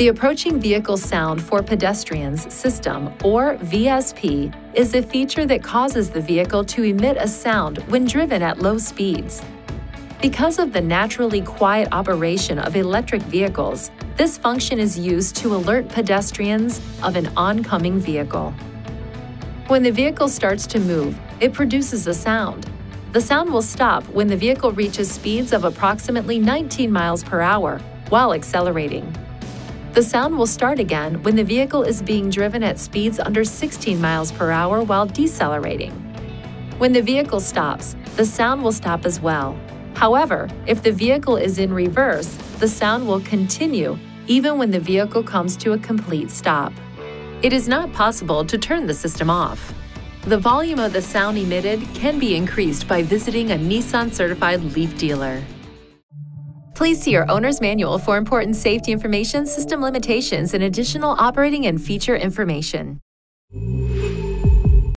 The Approaching Vehicle Sound for Pedestrians System, or VSP, is a feature that causes the vehicle to emit a sound when driven at low speeds. Because of the naturally quiet operation of electric vehicles, this function is used to alert pedestrians of an oncoming vehicle. When the vehicle starts to move, it produces a sound. The sound will stop when the vehicle reaches speeds of approximately 19 miles per hour while accelerating. The sound will start again when the vehicle is being driven at speeds under 16 miles per hour while decelerating. When the vehicle stops, the sound will stop as well. However, if the vehicle is in reverse, the sound will continue even when the vehicle comes to a complete stop. It is not possible to turn the system off. The volume of the sound emitted can be increased by visiting a Nissan certified Leaf dealer. Please see your owner's manual for important safety information, system limitations, and additional operating and feature information.